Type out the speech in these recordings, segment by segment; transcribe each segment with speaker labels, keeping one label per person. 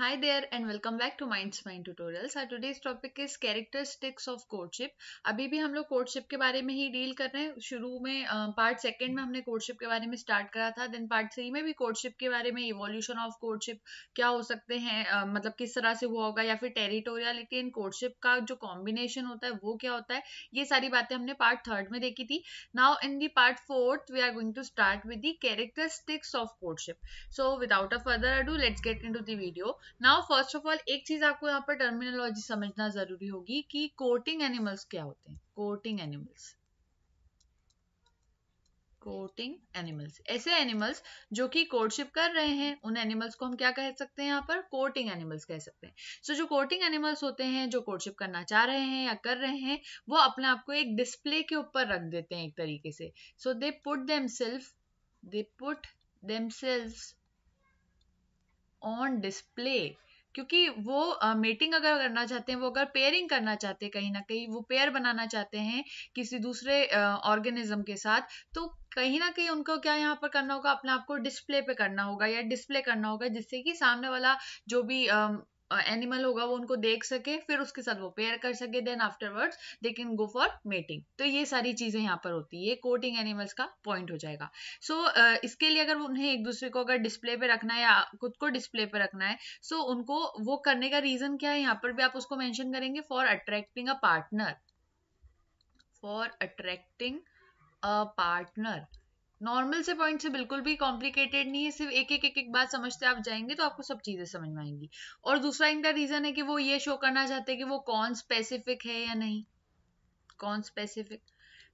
Speaker 1: Hi there and welcome back to Minds Mind Tutorials. Our today's topic is characteristics of courtship. अभी भी हम लोग courtship के बारे में ही डील कर रहे हैं शुरू में पार्ट uh, सेकंड में हमने कोर्टशिप के बारे में स्टार्ट करा था देन पार्ट थ्री में भी कोर्टशिप के बारे में इवोल्यूशन ऑफ़ कोर्टशिप क्या हो सकते हैं uh, मतलब किस तरह से हुआ होगा या फिर टेरिटोरियलिटी इन कोर्टशिप का जो कॉम्बिनेशन होता है वो क्या होता है ये सारी बातें हमने पार्ट थर्ड में देखी थी in the part fourth we are going to start with the characteristics of courtship so without a further ado let's get into the video now first of all एक चीज़ आपको यहाँ पर टर्मिनोलॉजी समझना ज़रूरी होगी कि कोटिंग एनिमल्स क्या होते हैं? कोटिंग एनिमल्स कोटिंग एनिमल्स ऐसे एनिमल्स जो कि कोर्टशिप कर रहे हैं उन एनिमल्स को हम क्या कह सकते हैं यहाँ पर? कोटिंग एनिमल्स कह सकते हैं. सो so, जो कोटिंग एनिमल्स होते हैं जो कोर्टशिप करना चाह रहे हैं या कर रहे हैं वो अपने आप को एक डिस्प्ले के ऊपर रख देते हैं एक तरीके से. So they put themselves they put them on display क्योंकि वो मीटिंग अगर करना चाहते हैं, वो अगर पेयरिंग करना चाहते हैं कहीं ना कहीं, वो पेयर बनाना चाहते हैं किसी दूसरे ऑर्गेनिज्म के साथ तो कहीं ना कहीं उनको क्या यहाँ पर करना होगा? अपने आप को डिस्प्ले पे करना होगा या डिस्प्ले करना होगा, जिससे कि सामने वाला जो भी एनिमल होगा वो उनको देख सके फिर उसके साथ वो पेयर कर सके then afterwards they can go for mating तो ये सारी चीज़ें यहाँ पर होती है। ये कोटिंग एनिमल्स का पॉइंट हो जाएगा। सो so, uh, इसके लिए अगर उन्हें एक दूसरे को अगर डिस्प्ले पे रखना है या खुद को डिस्प्ले पे रखना है सो so उनको वो करने का रीजन क्या है यहाँ पर भी आप उसको मैंशन करेंगे for attracting a partner for attracting a partner normal से पॉइंट से बिल्कुल भी कॉम्प्लिकेटेड नहीं है, सिर्फ़ एक एक एक एक बात समझते आप जाएँगे तो आपको सब चीज़ें समझ में आएँगी। और दूसरा इनका रीजन है कि वो ये शो करना चाहते हैं कि वो कौन स्पेसिफिक है या नहीं। कौन स्पेसिफिक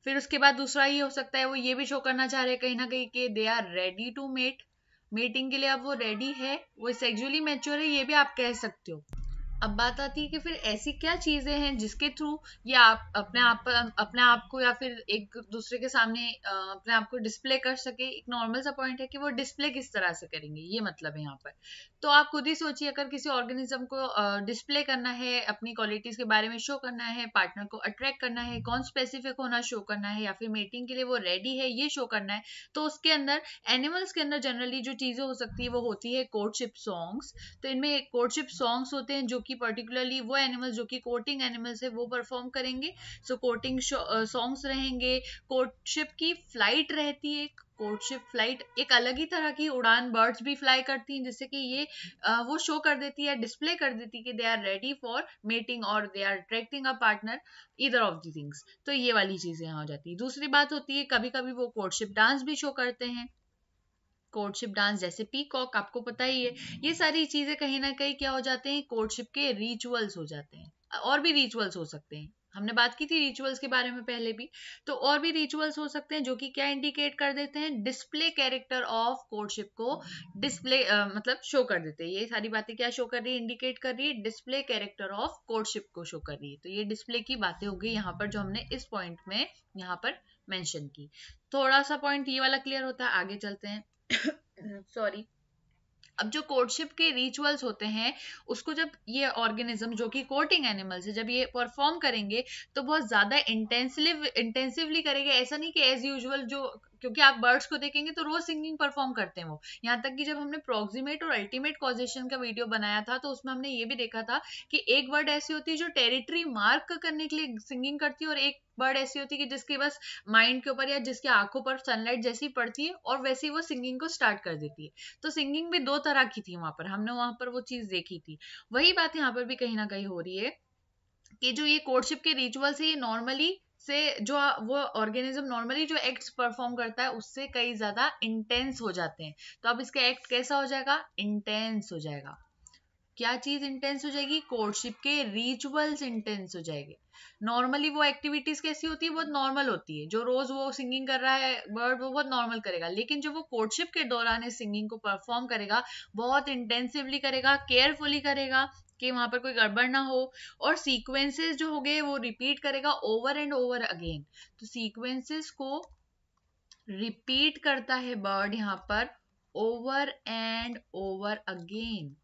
Speaker 1: फिर उसके बाद दूसरा ये हो सकता है, वो ये भी शो करना चाह रहे हैं कहीं ना कहीं कि they are ready to mate meeting के लिए अब वो रेडी है, वो सेक्जुअली मैच्योर है, ये भी आप कह सकते हो। अब बात आती है कि फिर ऐसी क्या चीज़ें हैं जिसके थ्रू ये आप अपने आप अपने आप को या फिर एक दूसरे के सामने अपने आप को डिस्प्ले कर सके। एक नॉर्मल सा पॉइंट है कि वो डिस्प्ले किस तरह से करेंगे, ये मतलब है यहाँ पर। तो आप खुद ही सोचिए, अगर किसी ऑर्गेनिज्म को डिस्प्ले करना है, अपनी क्वालिटीज के बारे में शो करना है पार्टनर को अट्रैक्ट करना है, कौन स्पेसिफिक होना शो करना है या फिर मीटिंग के लिए वो रेडी है, ये शो करना है तो उसके अंदर एनिमल्स के अंदर जनरली जो चीज़ें हो सकती है, वो होती है कोर्टशिप सॉन्ग्स तो इनमें कोर्टशिप सॉन्ग्स होते हैं जो कि पर्टिकुलरली वो एनिमल्स जो कि कोटिंग एनिमल्स है वो परफॉर्म करेंगे। सो कोटिंग सॉन्ग्स रहेंगे। कोर्टशिप की फ़्लाइट रहती है। कोर्टशिप फ़्लाइट एक अलग ही तरह की उड़ान बर्ड्स भी फ्लाई करती हैं जिससे कि ये आ, वो शो कर देती है डिस्प्ले कर देती है कि they are ready for mating और they are attracting a partner इधर ऑफ़ दी थिंग्स तो ये वाली चीज़ें यहाँ हो जाती है। दूसरी बात होती है कभी कभी वो कोर्टशिप डांस भी शो करते हैं। कोर्टशिप डांस जैसे पीकॉक आपको पता ही है। ये सारी चीज़ें कहीं ना कहीं क्या हो जाते हैं कोर्टशिप के रिचुअल्स हो जाते हैं। और भी रिचुअल्स हो सकते हैं। हमने बात की थी रिचुअल्स के बारे में पहले भी। तो और भी रिचुअल्स हो सकते हैं जो कि क्या इंडिकेट कर देते हैं? डिस्प्ले कैरेक्टर ऑफ़ कोर्टशिप को डिस्प्ले मतलब शो कर देते हैं। ये सारी बातें क्या शो कर रही है? इंडिकेट कर रही है। डिस्प्ले कैरेक्टर ऑफ़ कोर्टशिप को शो कर रही है। तो ये डिस्प्ले की बातें हो गई यहाँ पर जो हमने इस पॉइंट में यहाँ पर मेंशन की। थोड़ा सा पॉइंट ये वाला क्लियर होता है, आगे चलते हैं। सॉरी अब जो कोर्टशिप के रिचुअल्स होते हैं, उसको जब ये ऑर्गेनिज्म जो कि कोर्टिंग एनिमल्स है, जब ये परफॉर्म करेंगे तो बहुत ज़्यादा इंटेंसिव इंटेंसिवली करेंगे। ऐसा नहीं कि एज यूजल जो क्योंकि आप बर्ड्स को देखेंगे तो रोज सिंगिंग परफॉर्म करते हैं वो। यहाँ तक कि जब हमने प्रोक्सीमेट और अल्टीमेट कॉजेशन का वीडियो बनाया था तो उसमें हमने ये भी देखा था कि एक बर्ड ऐसी होती है जो टेरिटरी मार्क करने के लिए सिंगिंग करती है, और एक बर्ड ऐसी होती है कि जिसके बस माइंड के ऊपर या जिसके आँखों पर सनलाइट जैसी पड़ती है, और वैसे ही वो सिंगिंग को स्टार्ट कर देती है। तो सिंगिंग भी दो तरह की थी वहाँ पर। हमने वहाँ पर वो चीज़ देखी थी। वही बात यहाँ पर भी कहीं ना कहीं हो रही है कि जो ये कोर्टशिप के रिचुअल्स है, ये नॉर्मली से जो वो ऑर्गेनिज्म नॉर्मली जो एक्ट्स परफॉर्म करता है, उससे कई ज़्यादा इंटेंस हो जाते हैं। तो अब इसका एक्ट कैसा हो जाएगा? इंटेंस हो जाएगा। क्या चीज़ इंटेंस हो जाएगी? कोर्टशिप के रिचुअल्स इंटेंस हो जाएँगे। नॉर्मली वो एक्टिविटीज़ कैसी होती है? बहुत नॉर्मल होती है। जो रोज वो सिंगिंग कर रहा है बर्ड वो बहुत नॉर्मल करेगा। लेकिन जब वो कोर्टशिप के दौरान सिंगिंग को परफॉर्म करेगा, बहुत इंटेंसिवली करेगा केयरफुली करेगा कि वहाँ पर कोई गड़बड़ ना हो और सीक्वेंसेस जो हो गए वो रिपीट करेगा ओवर एंड ओवर अगेन तो सीक्वेंसेस को रिपीट करता है बर्ड यहाँ पर ओवर एंड ओवर अगेन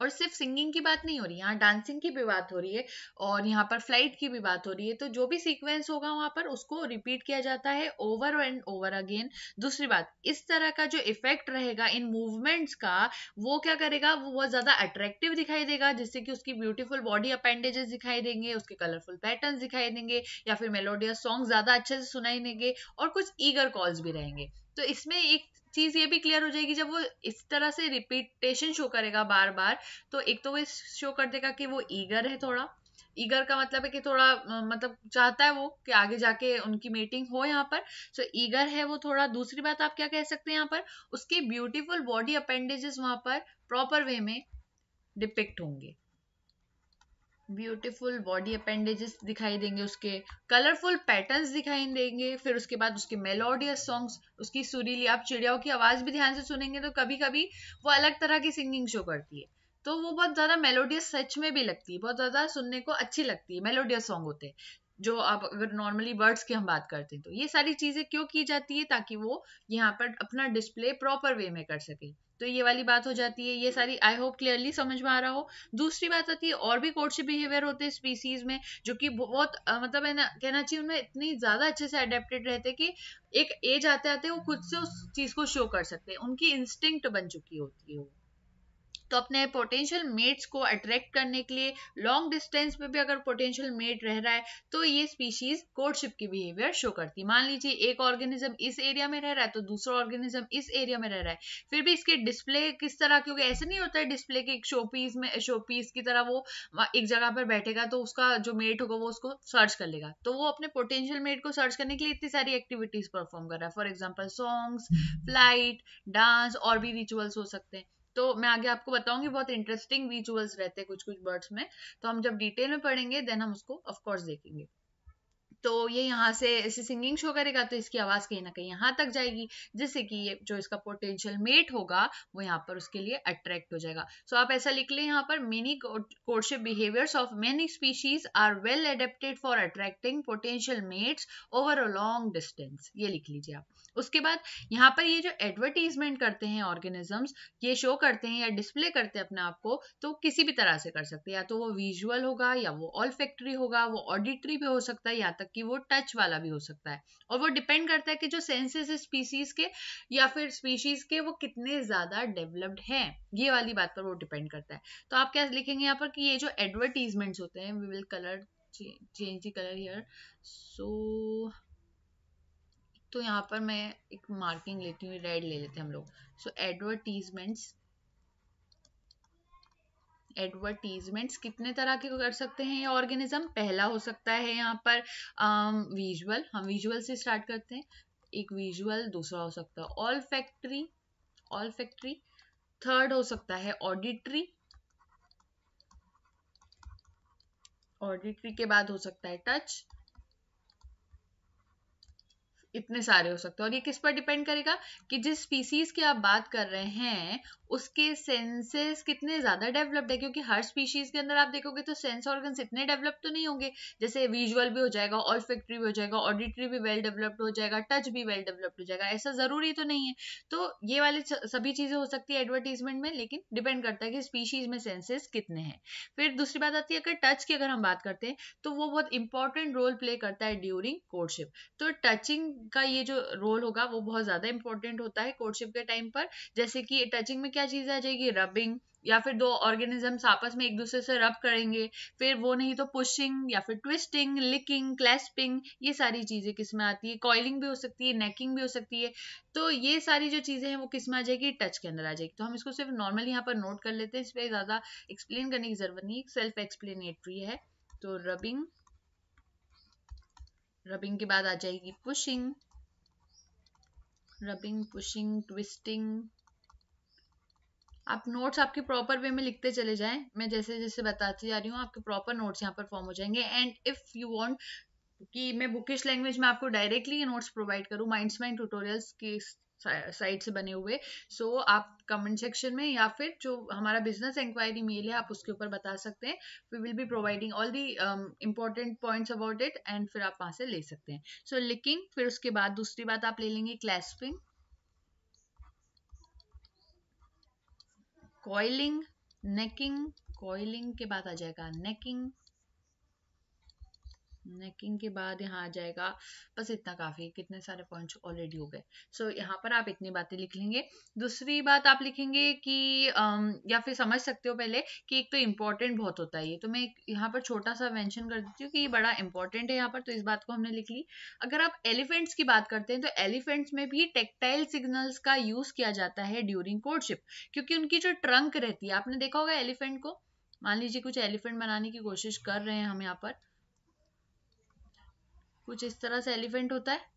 Speaker 1: और सिर्फ़ सिंगिंग की बात नहीं हो रही, यहाँ डांसिंग की भी बात हो रही है और यहाँ पर फ़्लाइट की भी बात हो रही है तो जो भी सीक्वेंस होगा वहाँ पर उसको रिपीट किया जाता है ओवर एंड ओवर अगेन दूसरी बात, इस तरह का जो इफ़ेक्ट रहेगा इन मूवमेंट्स का, वो क्या करेगा? वो बहुत ज़्यादा अट्रैक्टिव दिखाई देगा, जिससे कि उसकी ब्यूटीफुल बॉडी अपेंडेजेस दिखाई देंगे, उसके कलरफुल पैटर्न दिखाई देंगे, या फिर मेलोडियस सॉन्ग ज़्यादा अच्छे से सुनाई देंगे और कुछ ईगर कॉल्स भी रहेंगे। तो इसमें एक चीज़ ये भी क्लियर हो जाएगी जब वो इस तरह से रिपीटेशन शो करेगा बार बार तो एक तो वो शो कर देगा कि वो ईगर है थोड़ा। ईगर का मतलब है कि थोड़ा मतलब चाहता है वो कि आगे जाके उनकी मीटिंग हो यहाँ पर। सो so, ईगर है वो थोड़ा। दूसरी बात आप क्या कह सकते हैं यहाँ पर? उसके ब्यूटीफुल बॉडी अपेंडेजेस वहाँ पर प्रॉपर वे में डिपिक्ट होंगे। ब्यूटीफुल बॉडी अपेंडेजेस दिखाई देंगे उसके, कलरफुल पैटर्न्स दिखाई देंगे, फिर उसके बाद उसके मेलोडियस सॉन्ग्स उसकी सुरीली, आप चिड़ियाओं की आवाज़ भी ध्यान से सुनेंगे तो कभी कभी वो अलग तरह की सिंगिंग शो करती है। तो वो बहुत ज़्यादा मेलोडियस सच में भी लगती है, बहुत ज़्यादा सुनने को अच्छी लगती है मेलोडियस सॉन्ग होते हैं। जो आप अगर नॉर्मली बर्ड्स की हम बात करते हैं तो ये सारी चीज़ें क्यों की जाती है ताकि वो यहाँ पर अपना डिस्प्ले प्रॉपर वे में कर सके? तो ये वाली बात हो जाती है ये सारी आई होप क्लियरली समझ में आ रहा हो। दूसरी बात आती है और भी कोर्टशिप बिहेवियर होते हैं स्पीसीज में जो कि बहुत आ, मतलब है ना कहना चाहिए उनमें इतनी ज़्यादा अच्छे से अडेप्टेड रहते कि एक एज आते आते वो खुद से उस चीज़ को शो कर सकते हैं उनकी इंस्टिंक्ट बन चुकी होती है वो। तो अपने पोटेंशियल मेट्स को अट्रैक्ट करने के लिए लॉन्ग डिस्टेंस पे भी अगर पोटेंशियल मेट रह रहा है तो ये स्पीशीज कोर्टशिप की बिहेवियर शो करती है। मान लीजिए एक ऑर्गेनिज्म इस एरिया में रह रहा है तो दूसरा ऑर्गेनिज्म इस एरिया में रह रहा है। फिर भी इसके डिस्प्ले किस तरह क्योंकि ऐसे नहीं होता है डिस्प्ले के एक शोपीस में शोपीस की तरह वो एक जगह पर बैठेगा तो उसका जो मेट होगा वो उसको सर्च कर लेगा। तो वो अपने पोटेंशियल मेट को सर्च करने के लिए इतनी सारी एक्टिविटीज़ परफॉर्म कर रहा है। For example songs flight dance और भी रिचुअल्स हो सकते हैं। तो मैं आगे आपको बताऊँगी, बहुत इंटरेस्टिंग विजुअल्स रहते हैं कुछ कुछ बर्ड्स में। तो हम जब डिटेल में पढ़ेंगे देन हम उसको ऑफकोर्स देखेंगे। तो ये यहाँ से ऐसे सिंगिंग शो करेगा तो इसकी आवाज़ कहीं ना कहीं यहाँ तक जाएगी। जिससे कि ये जो इसका पोटेंशियल मेट होगा वो यहाँ पर उसके लिए अट्रैक्ट हो जाएगा। सो so, आप ऐसा लिख लें यहाँ पर many courtship behaviours of many species are well adapted for attracting potential mates over a long distance ये लिख लीजिए आप। उसके बाद यहाँ पर ये जो एडवर्टीजमेंट करते हैं ऑर्गेनिजम्स ये शो करते हैं या डिस्प्ले करते हैं अपने आप को तो किसी भी तरह से कर सकते हैं। या तो वो विजुअल होगा या वो ऑल होगा वो ऑडिटरी भी हो सकता है यहाँ तक कि वो टच वाला भी हो सकता है। और वो डिपेंड करता है कि जो सेंसेस स्पीसीज के या फिर स्पीशीज के वो कितने ज़्यादा डेवलप्ड हैं। ये वाली बात पर वो डिपेंड करता है। तो आप क्या लिखेंगे यहाँ पर कि ये जो एडवर्टीजमेंट्स होते हैं we will colour change the colour here so तो यहाँ पर मैं एक मार्किंग लेती हूँ रेड ले लेते हैं हम लोग। सो एडवर्टीजमेंट्स एडवर्टीजमेंट्स कितने तरह के कर सकते हैं? ये ऑर्गेनिज्म पहला हो सकता है यहाँ पर विजुअल um, हम विजुअल से स्टार्ट करते हैं। एक विजुअल दूसरा हो सकता है olfactory olfactory third हो सकता है ऑडिटरी ऑडिटरी के बाद हो सकता है टच इतने सारे हो सकते हैं। और ये किस पर डिपेंड करेगा कि जिस स्पीसीज की आप बात कर रहे हैं उसके सेंसेस कितने ज़्यादा डेवलप्ड है, क्योंकि हर स्पीशीज के अंदर आप देखोगे तो सेंस ऑर्गन्स इतने डेवलप तो नहीं होंगे। जैसे विजुअल भी हो जाएगा ऑल्फेक्ट्री भी हो जाएगा ऑडिटरी भी वेल डेवलप्ड हो जाएगा टच भी वेल डेवलप्ड हो जाएगा, ऐसा ज़रूरी तो नहीं है। तो ये वाली सभी चीज़ें हो सकती है एडवर्टीजमेंट में, लेकिन डिपेंड करता है कि स्पीशीज में सेंसेस कितने हैं। फिर दूसरी बात आती है, अगर टच की अगर हम बात करते हैं तो वो बहुत इंपॉर्टेंट रोल प्ले करता है ड्यूरिंग कोर्टशिप तो टचिंग का ये जो रोल होगा, वो बहुत ज़्यादा इंपॉर्टेंट होता है कोर्टशिप के टाइम पर। जैसे कि टचिंग में क्या चीज़ आ जाएगी रबिंग या फिर दो ऑर्गेनिजम्स आपस में एक दूसरे से रब करेंगे, फिर वो नहीं तो पुशिंग या फिर ट्विस्टिंग लिकिंग क्लैस्पिंग ये सारी चीज़ें किसमें आती है। कॉइलिंग भी हो सकती है नेकिंग भी हो सकती है। तो ये सारी जो चीज़ें हैं वो किसमें आ जाएगी टच के अंदर आ जाएगी। तो हम इसको सिर्फ़ नॉर्मली यहाँ पर नोट कर लेते हैं, इस पर ज़्यादा एक्सप्लेन करने की ज़रूरत नहीं सेल्फ एक्सप्लेनेटरी है। तो रबिंग रबिंग के बाद आ जाएगी पुशिंग रबिंग पुशिंग ट्विस्टिंग आप नोट्स आपके प्रॉपर वे में लिखते चले जाएँ। मैं जैसे जैसे बताती जा रही हूँ आपके प्रॉपर नोट्स यहाँ पर फॉर्म हो जाएँगे। एंड इफ़ यू वांट कि मैं बुकिश लैंग्वेज में आपको डायरेक्टली ये नोट्स प्रोवाइड करूँ माइंड्स माइंड ट्यूटोरियल्स की साइट से बने हुए सो so, आप कमेंट सेक्शन में या फिर जो हमारा बिज़नेस इंक्वायरी मेल है आप उसके ऊपर बता सकते हैं। We will be providing all the important points about it and फिर आप वहाँ से ले सकते हैं। सो so, लिकिंग फिर उसके बाद दूसरी बात आप ले लेंगे क्लैस्पिंग कॉइलिंग नेकिंग कॉइलिंग के बाद आ जाएगा नेकिंग नेकिंग के बाद यहाँ आ जाएगा। बस इतना काफ़ी कितने सारे पॉइंट्स ऑलरेडी हो गए। सो so, यहाँ पर आप इतनी बातें लिख लेंगे। दूसरी बात आप लिखेंगे कि या फिर समझ सकते हो पहले कि एक तो इम्पोर्टेंट बहुत होता है ये। तो मैं यहाँ पर छोटा सा मेंशन कर देती हूँ कि ये बड़ा इंपॉर्टेंट है यहाँ पर तो इस बात को हमने लिख ली। अगर आप एलिफेंट्स की बात करते हैं तो एलिफेंट्स में भी टेक्टाइल सिग्नल्स का यूज़ किया जाता है ड्यूरिंग कोर्टशिप क्योंकि उनकी जो ट्रंक रहती है आपने देखा होगा एलिफेंट को? मान लीजिए कुछ एलिफेंट बनाने की कोशिश कर रहे हैं हम यहाँ पर। कुछ इस तरह से एलिफेंट होता है।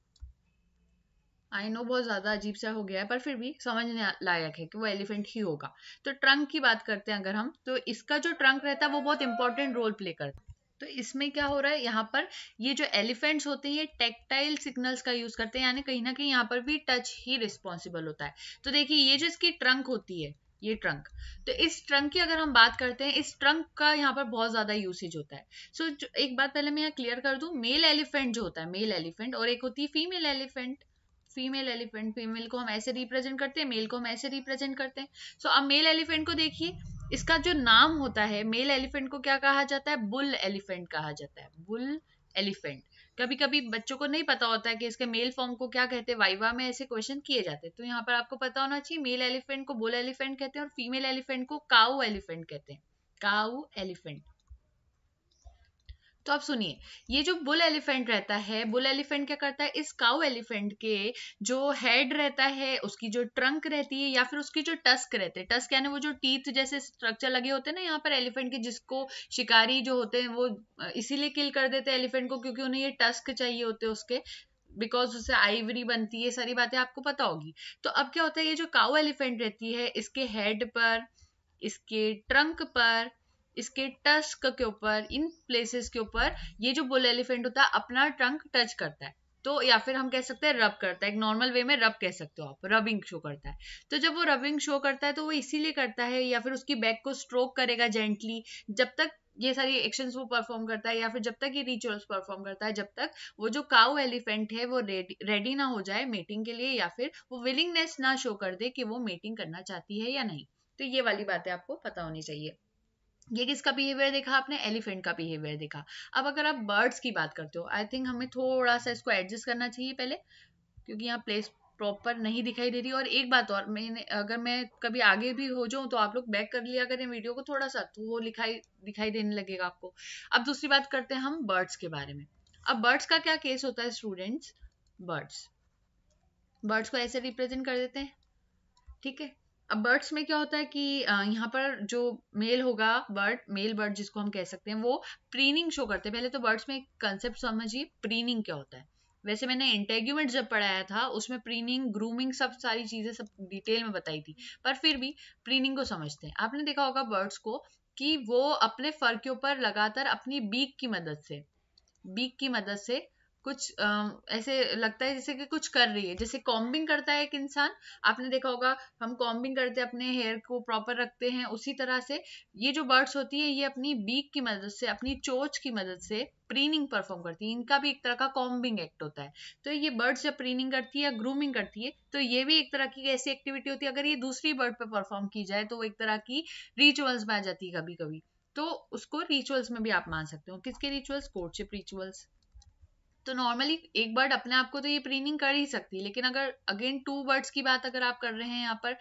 Speaker 1: आई नो बहुत ज़्यादा अजीब सा हो गया है, पर फिर भी समझने लायक है कि वो एलिफेंट ही होगा। तो ट्रंक की बात करते हैं अगर हम तो इसका जो ट्रंक रहता है वो बहुत इंपॉर्टेंट रोल प्ले करता है। तो इसमें क्या हो रहा है, यहाँ पर ये जो एलिफेंट्स होते हैं, ये टेक्टाइल सिग्नल्स का यूज़ करते हैं, यानी कहीं ना कहीं यहाँ पर भी टच ही रिस्पॉन्सिबल होता है। तो देखिए, ये जो इसकी ट्रंक होती है ये ट्रंक तो इस ट्रंक की अगर हम बात करते हैं इस ट्रंक का यहाँ पर बहुत ज़्यादा यूसेज होता है। सो so, एक बात पहले मैं यहाँ क्लियर कर दूँ मेल एलिफेंट जो होता है मेल एलिफेंट और एक होती है female elephant female elephant female को हम ऐसे रिप्रेजेंट करते हैं मेल को हम ऐसे रिप्रेजेंट करते हैं। सो so, अब मेल एलिफेंट को देखिए इसका जो नाम होता है मेल एलिफेंट को क्या कहा जाता है? बुल एलिफेंट कहा जाता है बुल एलिफेंट कभी कभी बच्चों को नहीं पता होता है कि इसके मेल फॉर्म को क्या कहते हैं, वाइवा में ऐसे क्वेश्चन किए जाते हैं। तो यहाँ पर आपको पता होना चाहिए, मेल एलिफेंट को बोल एलिफेंट कहते हैं और फीमेल एलिफेंट को काउ एलिफेंट कहते हैं। Cow elephant. तो आप सुनिए, ये जो बुल एलिफेंट रहता है, बुल एलिफेंट क्या करता है? इस काउ एलिफेंट के जो हेड रहता है, उसकी जो ट्रंक रहती है या फिर उसकी जो टस्क रहते हैं, टस्क यानी वो जो टीथ जैसे स्ट्रक्चर लगे होते हैं ना यहाँ पर एलिफेंट के, जिसको शिकारी जो होते हैं वो इसीलिए किल कर देते हैं एलिफेंट को क्योंकि उन्हें ये टस्क चाहिए होते हैं उसके बिकॉज़ उससे आइवरी बनती है, सारी बातें आपको पता होगी। तो अब क्या होता है, ये जो काउ एलिफेंट रहती है, इसके हेड पर, इसके ट्रंक पर इसके टस्क के ऊपर, इन प्लेसेस के ऊपर, ये जो बुल एलिफेंट होता है, अपना ट्रंक टच करता है। तो या फिर हम कह सकते हैं रब करता है। एक नॉर्मल वे में रब कह सकते हो आप। रबिंग शो करता है। तो जब वो रबिंग शो करता है तो वो इसीलिए करता है, या फिर उसकी बैक को स्ट्रोक करेगा जेंटली जब तक ये सारी एक्शंस वो परफॉर्म करता है, या फिर जब तक ये रिचुअल्स परफॉर्म करता है, जब तक वो जो काउ एलिफेंट है, वो रेडी रेडी ना हो जाए मीटिंग के लिए, या फिर वो विलिंगनेस ना शो कर दे कि वो मीटिंग करना चाहती है या नहीं। तो ये वाली बातें आपको पता होनी चाहिए। ये किसका बिहेवियर देखा आपने? एलिफेंट का बिहेवियर देखा। अब अगर आप बर्ड्स की बात करते हो आई थिंक हमें थोड़ा सा इसको एडजस्ट करना चाहिए पहले, क्योंकि यहाँ प्लेस प्रॉपर नहीं दिखाई दे रही। और एक बात और, मैंने, अगर मैं कभी आगे भी हो जाऊँ तो आप लोग बैक कर लिया करें वीडियो को, थोड़ा सा तो वो लिखाई, दिखाई देने लगेगा आपको। अब दूसरी बात करते हैं हम बर्ड्स के बारे में। अब बर्ड्स का क्या केस होता है स्टूडेंट्स बर्ड्स बर्ड्स को ऐसे रिप्रेजेंट कर देते हैं। ठीक है? अब बर्ड्स में क्या होता है कि यहाँ पर जो मेल होगा, बर्ड, मेल बर्ड जिसको हम कह सकते हैं, वो प्रीनिंग शो करते हैं। पहले तो बर्ड्स में एक कंसेप्ट समझिए, प्रीनिंग क्या होता है। वैसे मैंने इंटेग्यूमेंट जब पढ़ाया था, उसमें प्रीनिंग ग्रूमिंग सब सारी चीज़ें, सब डिटेल में बताई थी। पर फिर भी प्रीनिंग को समझते हैं। आपने देखा होगा बर्ड्स को कि वो अपने फर के ऊपर लगातार अपनी बीक की मदद से बीक की मदद से कुछ आ, ऐसे लगता है जैसे कि कुछ कर रही है। जैसे कॉम्बिंग करता है एक इंसान आपने देखा होगा हम कॉम्बिंग करते हैं अपने हेयर को प्रॉपर रखते हैं उसी तरह से ये जो बर्ड्स होती है ये अपनी बीक की मदद से अपनी चोच की मदद से प्रीनिंग परफॉर्म करती है। इनका भी एक तरह का कॉम्बिंग एक्ट होता है। तो ये बर्ड्स जब प्रीनिंग करती है या ग्रूमिंग करती है तो ये भी एक तरह की ऐसी एक्टिविटी होती है। अगर ये दूसरी बर्ड पे परफॉर्म की जाए तो वो एक तरह की रिचुअल्स में आ जाती है कभी कभी तो उसको रिचुअल्स में भी आप मान सकते हो। किसके रिचुअल्स कोर्टशिप रिचुअल्स तो नॉर्मली एक बर्ड अपने आप को तो ये प्रीनिंग कर ही सकती है, लेकिन अगर अगेन टू बर्ड्स की बात अगर आप कर रहे हैं, यहाँ पर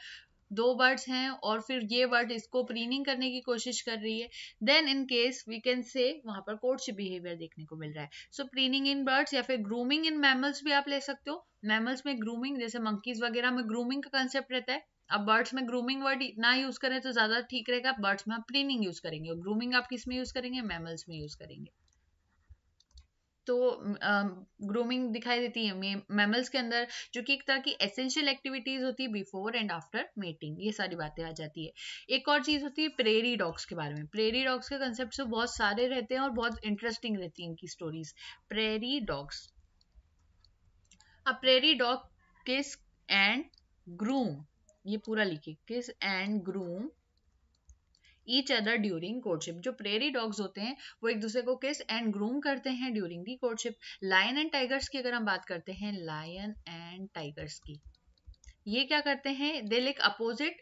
Speaker 1: दो बर्ड्स हैं और फिर ये बर्ड इसको प्रीनिंग करने की कोशिश कर रही है then in case we can say वहाँ पर कोर्टशिप बिहेवियर देखने को मिल रहा है। सो प्रीनिंग इन बर्ड्स या फिर ग्रूमिंग इन मैमल्स भी आप ले सकते हो। मैमल्स में ग्रूमिंग जैसे मंकीज वगैरह में ग्रूमिंग का कंसेप्ट रहता है। अब बर्ड्स में ग्रूमिंग वर्ड ना यूज़ करें तो ज़्यादा ठीक रहेगा बर्ड्स में आप प्रीनिंग यूज़ करेंगे और ग्रूमिंग आप किसमें यूज़ करेंगे? मैमल्स में यूज़ करेंगे। तो ग्रूमिंग दिखाई देती है मैमल्स के अंदर, जो कि एक तरह की एसेंशियल एक्टिविटीज़ होती है बिफोर एंड आफ्टर मेटिंग ये सारी बातें आ जाती है। एक और चीज़ होती है प्रेरी डॉग्स के बारे में। प्रेरी डॉग्स के कंसेप्ट तो बहुत सारे रहते हैं और बहुत इंटरेस्टिंग रहती है इनकी स्टोरीज प्रेरी डॉग्स अब prairie dog kiss and groom ये पूरा लिखिए kiss and groom each other during courtship जो प्रेरी डॉग्स होते हैं, वो एक दूसरे को किस एंड ग्रूम करते हैं during the courtship lion and tigers की अगर हम बात करते हैं लायन एंड टाइगर्स की। ये क्या करते हैं? They lick opposite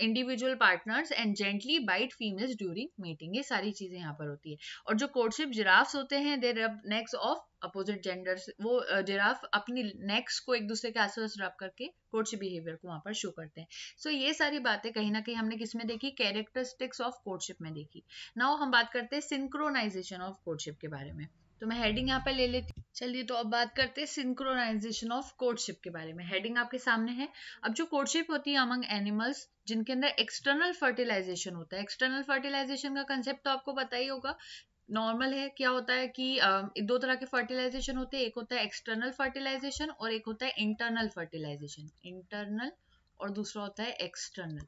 Speaker 1: individual partners and gently bite females during meeting ये सारी चीज़ें यहाँ पर होती है। और जो कोर्टशिप जिराफ्स होते हैं they rub necks of opposite genders वो जिराफ अपनी नेक्स को एक दूसरे के आसपास रब करके कोर्टशिप बिहेवियर को वहाँ पर शो करते हैं। सो so, ये सारी बातें कहीं ना कहीं हमने किसमें देखी? कैरेक्टरिस्टिक्स ऑफ़ कोर्टशिप में देखी। नाउ हम बात करते हैं सिंक्रोनाइजेशन ऑफ़ कोर्टशिप के बारे में। तो मैं हेडिंग यहाँ पर ले लेती हूँ। चलिए तो अब बात करते हैं सिंक्रोनाइजेशन ऑफ़ कोर्टशिप के बारे में। हेडिंग आपके सामने है। अब जो कोर्टशिप होती है अमंग एनिमल्स जिनके अंदर एक्सटर्नल फर्टिलाइजेशन होता है। एक्सटर्नल फर्टिलाइजेशन का कंसेप्ट तो आपको पता ही होगा। नॉर्मल है, क्या होता है कि दो तरह के फर्टिलाइजेशन होते हैं। एक होता है एक्सटर्नल फर्टिलाइजेशन और एक होता है इंटरनल फर्टिलाइजेशन इंटरनल और दूसरा होता है एक्सटर्नल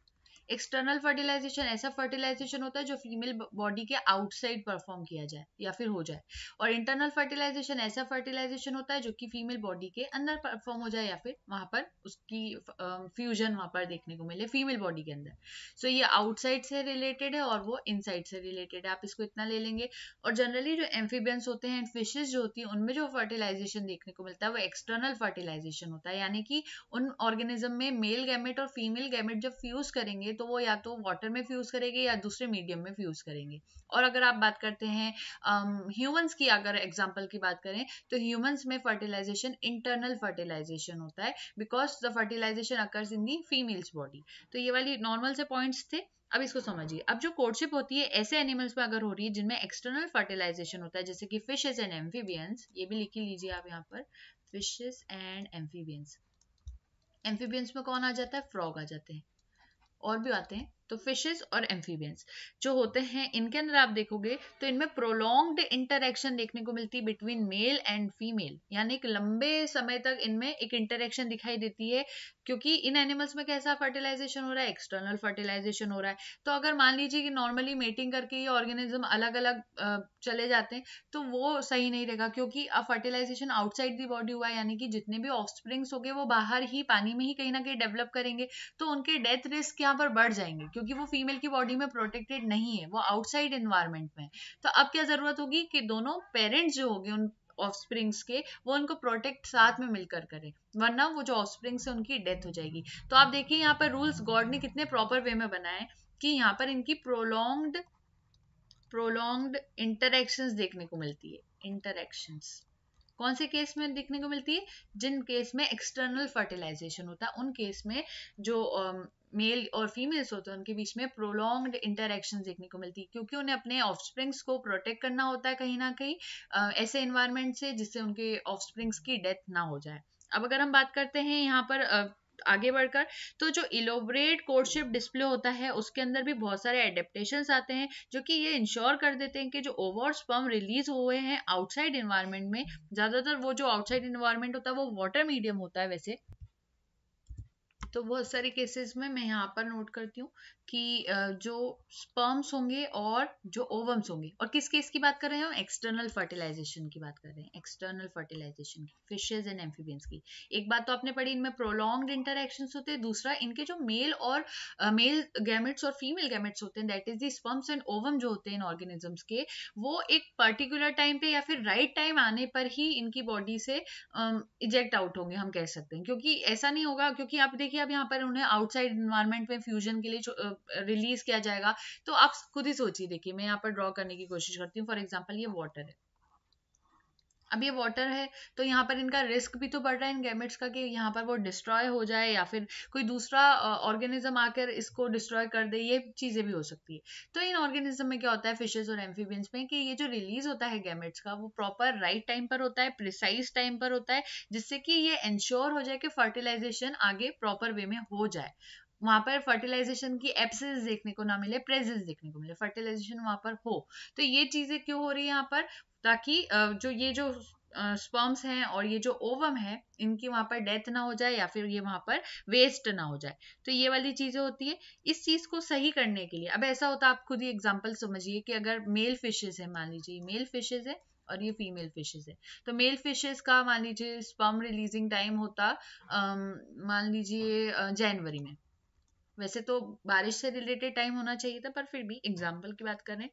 Speaker 1: एक्सटर्नल फर्टिलाइजेशन ऐसा फर्टिलाइजेशन होता है जो फीमेल बॉडी के आउटसाइड परफॉर्म किया जाए या फिर हो जाए। और इंटरनल फर्टिलाइजेशन ऐसा फर्टिलाइजेशन होता है जो कि फीमेल बॉडी के अंदर परफॉर्म हो जाए या फिर वहाँ पर उसकी फ्यूजन वहाँ पर देखने को मिले फीमेल बॉडी के अंदर। सो so, ये आउटसाइड से रिलेटेड है और वो इनसाइड से रिलेटेड है। आप इसको इतना ले लेंगे। और जनरली जो एम्फीबियंस होते हैं फिशेज जो होती है उनमें जो फर्टिलाइजेशन देखने को मिलता है वो एक्सटर्नल फर्टिलाइजेशन होता है। यानी कि उन ऑर्गेनिज्म में मेल गैमेट और फीमेल गैमेट जब फ्यूज करेंगे तो वो या तो वाटर में फ्यूज करेंगे या दूसरे मीडियम में फ्यूज करेंगे। और अगर आप बात करते हैं ह्यूमंस की अगर एग्ज़ाम्पल की बात करें तो ह्यूमंस में फर्टिलाइजेशन इंटरनल फर्टिलाइजेशन होता है because the fertilisation occurs in the females body तो ये वाली नॉर्मल से पॉइंट्स थे, अब इसको समझिए। अब जो कोर्टशिप होती है, ऐसे एनिमल्स में अगर हो रही है, जिनमें एक्सटर्नल फर्टिलाइजेशन होता है, जैसे कि फिशेज एंड एम्फीबियंस ये भी लिख लीजिए आप यहाँ पर फिशेज एंड एम्फीबियंस एम्फीबियंस में कौन आ जाता है? फ्रॉग आ जाते हैं। और भी आते हैं। तो फिशेस और एम्फीबियंस जो होते हैं, इनके अंदर आप देखोगे तो इनमें प्रोलॉन्ग्ड इंटरेक्शन देखने को मिलती है बिटवीन मेल एंड फीमेल यानी एक लंबे समय तक इनमें एक इंटरेक्शन दिखाई देती है, क्योंकि इन एनिमल्स में कैसा फर्टिलाइजेशन हो रहा है? एक्सटर्नल फर्टिलाइजेशन हो रहा है. तो अगर मान लीजिए कि नॉर्मली मेटिंग करके ये ऑर्गेनिज्म अलग अलग चले जाते हैं तो वो सही नहीं रहेगा, क्योंकि अब फर्टिलाइजेशन आउटसाइड दी बॉडी हुआ है, यानी कि जितने भी ऑफ़ स्प्रिंग्स हो गए वो बाहर ही पानी में ही कहीं ना कहीं डेवलप करेंगे तो उनके डेथ रिस्क यहाँ पर बढ़ जाएँगे. क्योंकि वो फीमेल की बॉडी में प्रोटेक्टेड नहीं है, वो आउटसाइड इन्वायरमेंट में तो अब क्या ज़रूरत होगी कि दोनों पेरेंट्स जो होंगे उन ऑफस्प्रिंग्स के, वो उनको प्रोटेक्ट साथ में मिलकर करें, वरना वो जो ऑफस्प्रिंग्स है उनकी डेथ हो जाएगी। तो आप देखिए यहाँ पर रूल्स गॉड ने कितने प्रॉपर वे में बनाए कि यहाँ पर इनकी प्रोलोंग्ड प्रोलोंग्ड इंटरेक्शंस देखने को मिलती है। इंटरेक्शंस कौन से केस में देखने को मिलती है? जिन केस में एक्सटर्नल फर्टिलाइजेशन होता है, उन केस में जो मेल और फीमेल्स होते हैं, उनके बीच में प्रोलॉन्ग्ड इंटरेक्शन देखने को मिलती है, क्योंकि उन्हें अपने ऑफस्प्रिंग्स को प्रोटेक्ट करना होता है कहीं ना कहीं ऐसे इन्वायरमेंट से जिससे उनके ऑफस्प्रिंग्स की डेथ ना हो जाए। अब अगर हम बात करते हैं यहाँ पर आगे बढ़कर तो जो इलोबरेट कोर्टशिप डिस्प्ले होता है, उसके अंदर भी बहुत सारे एडेप्टेशन आते हैं, जो कि ये इंश्योर कर देते हैं कि जो ओवर स्पर्म रिलीज़ हुए हैं आउटसाइड इन्वायरमेंट में, ज़्यादातर वो जो आउटसाइड इन्वायरमेंट होता है, वो वाटर मीडियम होता है वैसे तो बहुत सारे केसेस में मैं यहाँ पर नोट करती हूँ कि जो स्पर्म्स होंगे और जो ओवम्स होंगे, और किस केस की बात कर रहे हैं हम? एक्सटर्नल फर्टिलाइजेशन की बात कर रहे हैं एक्सटर्नल फर्टिलाइजेशन की फिशेज एंड एम्फीबियंस की। एक बात तो आपने पढ़ी, इनमें प्रोलॉन्ग्ड इंटरेक्शन होते हैं, दूसरा इनके जो मेल और मेल गैमेट्स और फीमेल गैमेट्स होते हैं that is the sperms and ovum जो होते हैं इन ऑर्गेनिजम्स के, वो एक पर्टिकुलर टाइम पे या फिर राइट टाइम आने पर ही इनकी बॉडी से इजेक्ट आउट होंगे, हम कह सकते हैं। क्योंकि ऐसा नहीं होगा, क्योंकि आप देखिए अब यहाँ पर उन्हें आउटसाइड इन्वायरमेंट में फ्यूजन के लिए रिलीज़ किया जाएगा तो आप खुद ही सोचिए, देखिए, मैं यहाँ पर ड्रॉ करने की कोशिश करती हूँ फॉर एग्ज़ाम्पल ये वाटर है। अब ये वाटर है तो यहाँ पर इनका रिस्क भी तो बढ़ रहा है इन गैमेट्स का कि यहाँ पर वो डिस्ट्रॉय हो जाए या फिर कोई दूसरा ऑर्गेनिज्म आकर इसको डिस्ट्रॉय कर दे, ये चीज़ें भी हो सकती है। तो इन ऑर्गेनिज्म में क्या होता है फिशेज और एम्फीबियंस में कि ये जो रिलीज़ होता है गैमेट्स का, वो प्रॉपर राइट टाइम पर होता है प्रिसाइज टाइम पर होता है, जिससे कि ये इंश्योर हो जाए कि फर्टिलाइजेशन आगे प्रॉपर वे में हो जाए। वहाँ पर फर्टिलाइजेशन की एब्सेंस देखने को ना मिले प्रेजेंस देखने को मिले फर्टिलाइजेशन वहाँ पर हो। तो ये चीज़ें क्यों हो रही है यहाँ पर? ताकि जो ये जो स्पर्म्स हैं और ये जो ओवम है, इनकी वहाँ पर डेथ ना हो जाए या फिर ये वहाँ पर वेस्ट ना हो जाए। तो ये वाली चीज़ें होती है। इस चीज़ को सही करने के लिए, अब ऐसा होता आप खुद ही एग्ज़ाम्पल समझिए कि अगर मेल फिशेज है, मान लीजिए मेल फिशेज है और ये फीमेल फिशेज है। तो मेल फिशेज का, मान लीजिए स्पर्म रिलीजिंग टाइम होता मान लीजिए जनवरी में। वैसे तो बारिश से रिलेटेड टाइम होना चाहिए था, पर फिर भी एग्ज़ाम्पल की बात करें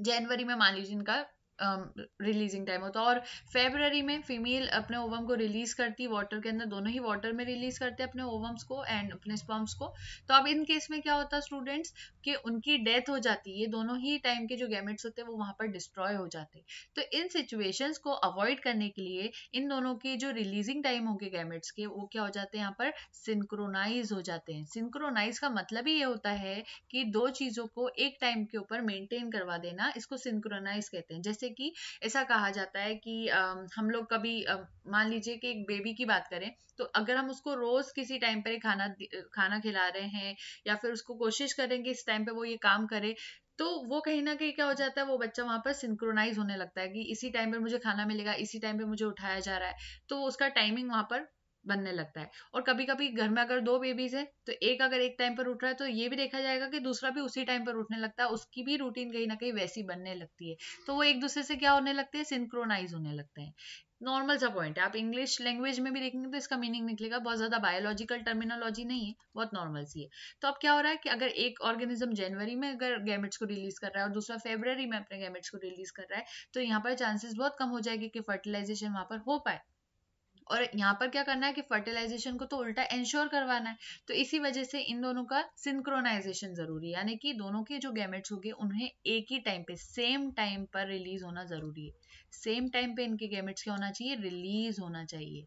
Speaker 1: जनवरी में मान लीजिए इनका रिलीजिंग टाइम होता है। और फेबररी में फीमेल अपने ओवम को रिलीज़ करती है वाटर के अंदर दोनों ही वाटर में रिलीज़ करते हैं अपने ओवम्स को एंड अपने स्पम्स को। तो अब इन केस में क्या होता है स्टूडेंट्स कि उनकी डेथ हो जाती है ये दोनों ही टाइम के जो गैमेट्स होते हैं, वो वहाँ पर डिस्ट्रॉय हो जाते। हैं तो इन सिचुएशंस को अवॉइड करने के लिए, इन दोनों के जो रिलीजिंग टाइम होंगे गैमेट्स के, वो क्या हो जाते हैं, यहाँ पर सिंक्रोनाइज हो जाते हैं। सिंक्रोनाइज का मतलब ही ये होता है कि दो चीज़ों को एक टाइम के ऊपर मेंटेन करवा देना, इसको सिंक्रोनाइज कहते हैं। जैसे कि ऐसा कहा जाता है कि हम लोग कभी मान लीजिए कि एक बेबी की बात करें तो अगर हम उसको रोज किसी टाइम पर खाना खाना खिला रहे हैं या फिर उसको कोशिश करें कि इस टाइम पे वो ये काम करे तो वो कहीं ना कहीं क्या हो जाता है, वो बच्चा वहाँ पर सिंक्रोनाइज होने लगता है कि इसी टाइम पर मुझे खाना मिलेगा, इसी टाइम पे मुझे उठाया जा रहा है तो उसका टाइमिंग वहाँ पर बनने लगता है। और कभी कभी घर में अगर दो बेबीज है तो एक अगर एक टाइम पर उठ रहा है तो ये भी देखा जाएगा कि दूसरा भी उसी टाइम पर उठने लगता है, उसकी भी रूटीन कहीं ना कहीं वैसी बनने लगती है। तो वो एक दूसरे से क्या होने लगते हैं? सिंक्रोनाइज होने लगते हैं। नॉर्मल सा पॉइंट है। आप इंग्लिश लैंग्वेज में भी देखेंगे तो इसका मीनिंग निकलेगा। बहुत ज़्यादा बायोलॉजिकल टर्मिनोलॉजी नहीं है, बहुत नॉर्मल सी है। तो अब क्या हो रहा है कि अगर एक ऑर्गेनिज्म जनवरी में अगर गैमेट्स को रिलीज़ कर रहा है और दूसरा फेब्रवरी में अपने गैमेट्स को रिलीज़ कर रहा है तो यहाँ पर चांसेस बहुत कम हो जाएगी कि फर्टिलाइजेशन वहाँ पर हो पाए। और यहाँ पर क्या करना है कि फर्टिलाइजेशन को तो उल्टा एंश्योर करवाना है। तो इसी वजह से इन दोनों का सिंक्रोनाइजेशन ज़रूरी है। यानी कि दोनों के जो गैमेट्स होंगे, उन्हें एक ही टाइम पे सेम टाइम पर रिलीज़ होना ज़रूरी है। सेम टाइम पे इनके गैमेट्स क्या होना चाहिए? रिलीज़ होना चाहिए।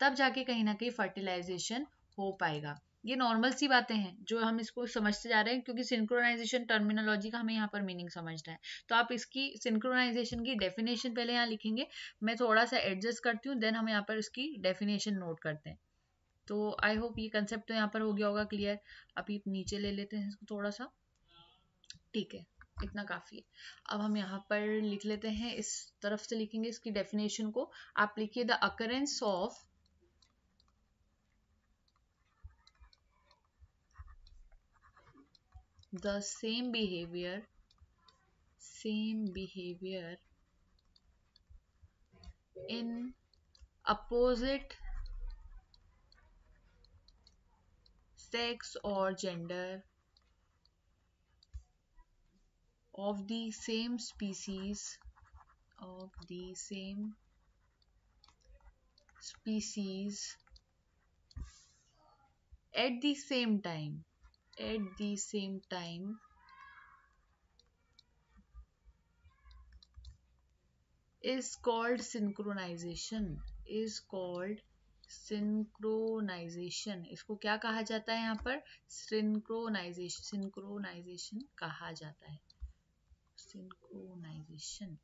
Speaker 1: तब जाके कहीं ना कहीं फर्टिलाइजेशन हो पाएगा। ये नॉर्मल सी बातें हैं, जो हम इसको समझते जा रहे हैं, क्योंकि सिंक्रोनाइजेशन टर्मिनोलॉजी का हमें यहाँ पर मीनिंग समझना है। तो आप इसकी सिंक्रोनाइजेशन की डेफिनेशन पहले यहाँ लिखेंगे, मैं थोड़ा सा एडजस्ट करती हूँ देन हम यहाँ पर इसकी डेफिनेशन नोट करते हैं। तो आई होप ये कंसेप्ट तो यहाँ पर हो गया होगा क्लियर अभी नीचे ले लेते हैं इसको थोड़ा सा। ठीक है, इतना काफ़ी है। अब हम यहाँ पर लिख लेते हैं, इस तरफ़ से लिखेंगे इसकी डेफिनेशन को। आप लिखिए the occurrence of the same behavior same behavior in opposite sex or gender of the same species of the same species at the same time at the same time. Is called synchronization. Is called synchronisation इसको क्या कहा जाता है यहाँ पर? Synchronisation synchronisation कहा जाता है। सिंक्रोनाइजेशन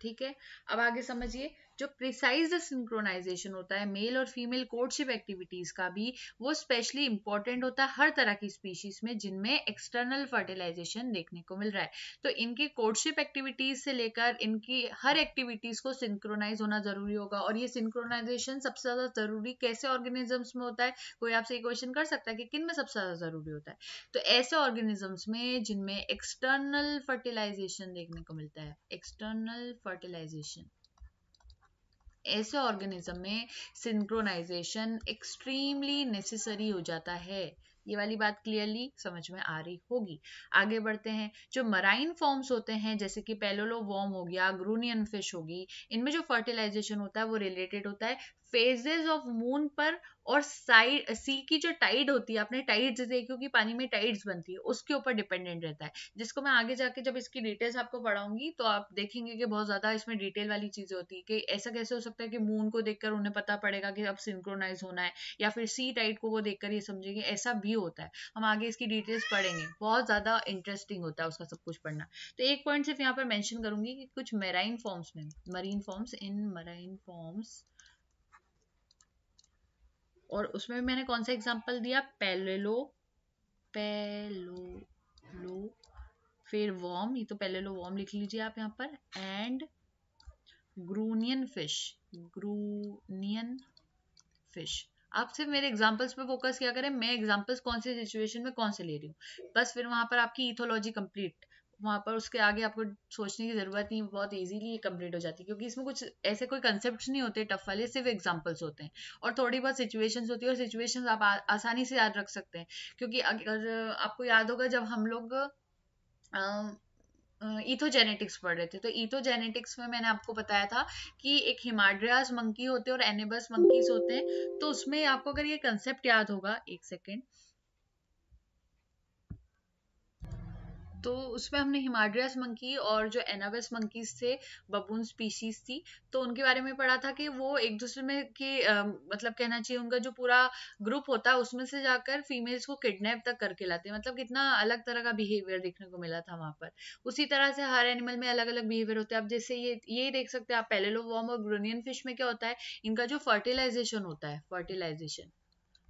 Speaker 1: ठीक है? अब आगे समझिए। जो प्रिसाइज सिंक्रोनाइजेशन होता है मेल और फीमेल कोर्टशिप एक्टिविटीज़ का भी, वो स्पेशली इंपॉर्टेंट होता है हर तरह की स्पीशीज में जिनमें एक्सटर्नल फर्टिलाइजेशन देखने को मिल रहा है। तो इनकी कोर्टशिप एक्टिविटीज़ से लेकर इनकी हर एक्टिविटीज़ को सिंक्रोनाइज होना ज़रूरी होगा और ये सिंक्रोनाइजेशन सबसे ज़्यादा ज़रूरी कैसे ऑर्गेनिजम्स में होता है, कोई आपसे क्वेश्चन कर सकता है कि किन में सबसे ज़्यादा ज़रूरी होता है? तो ऐसे ऑर्गेनिजम्स में जिनमें एक्सटर्नल फर्टिलाइजेशन देखने को मिलता है एक्सटर्नल फर्टिलाइजेशन ऐसे ऑर्गेनिज्म में सिंक्रोनाइजेशन एक्सट्रीमली नेसेसरी हो जाता है। ये वाली बात क्लियरली समझ में आ रही होगी। आगे बढ़ते हैं। जो मराइन फॉर्म्स होते हैं, जैसे कि पेलोलो वॉर्म हो गया ग्रूनियन फ़िश होगी, इनमें जो फर्टिलाइजेशन होता है वो रिलेटेड होता है फेजेस ऑफ़ मून पर और साइड सी की जो टाइड होती है, आपने टाइड्स देखी होगी, पानी में टाइड्स बनती है, उसके ऊपर डिपेंडेंट रहता है। जिसको मैं आगे जाके जब इसकी डिटेल्स आपको पढ़ाऊँगी तो आप देखेंगे कि बहुत ज़्यादा इसमें डिटेल वाली चीज़ें होती है कि ऐसा कैसे हो सकता है कि मून को देखकर उन्हें पता पड़ेगा कि अब सिंक्रोनाइज होना है, या फिर सी टाइड को वो देखकर ये समझेंगे ऐसा भी होता है। हम आगे इसकी डिटेल्स पढ़ेंगे, बहुत ज़्यादा इंटरेस्टिंग होता है उसका सब कुछ पढ़ना। तो एक पॉइंट सिर्फ़ यहाँ पर मैंशन करूँगी कि कुछ मेराइन फॉर्म्स में marine forms in marine forms और उसमें भी मैंने कौन सा एग्ज़ाम्पल दिया? पेलेलो पेलोलो फिर वॉर्म ये तो पेलेलो वॉर्म लिख लीजिए आप यहाँ पर and grunion fish grunion fish आप सिर्फ़ मेरे एग्जाम्पल्स पे फोकस किया करें, मैं एग्जाम्पल्स कौन से सिचुएशन में कौन से ले रही हूँ? बस फिर वहाँ पर आपकी इथोलॉजी कंप्लीट वहाँ पर उसके आगे आपको सोचने की ज़रूरत नहीं बहुत इजीली ये कंप्लीट हो जाती है। क्योंकि इसमें कुछ ऐसे कोई कंसेप्ट नहीं होते टफ वाले सिर्फ़ एग्जांपल्स होते हैं। और थोड़ी बहुत सिचुएशंस होती है और सिचुएशंस आप आ, आसानी से याद रख सकते हैं। क्योंकि अगर आपको याद होगा जब हम लोग इथोजेनेटिक्स पढ़ रहे थे तो इथोजेनेटिक्स में मैंने आपको बताया था कि एक हिमाड्रियास मंकी होते हैं और एनेबस मंकीज होते हैं। तो उसमें आपको अगर ये कंसेप्ट याद होगा एक सेकेंड तो उसमें हमने हिमाड्रियस मंकी और जो एनावेस मंकीज थे, बबून स्पीशीज थी तो उनके बारे में पढ़ा था कि वो एक दूसरे में कि मतलब कहना चाहिए उनका जो पूरा ग्रुप होता है, उसमें से जाकर फीमेल्स को किडनैप तक करके लाते हैं। मतलब कितना अलग तरह का बिहेवियर देखने को मिला था वहाँ पर। उसी तरह से हर एनिमल में अलग अलग बिहेवियर होते हैं। आप जैसे ये ये देख सकते हैं आप पहले लो वॉर्म और ग्रोनियन फ़िश में क्या होता है, इनका जो फर्टिलाइजेशन होता है, फर्टिलाइजेशन,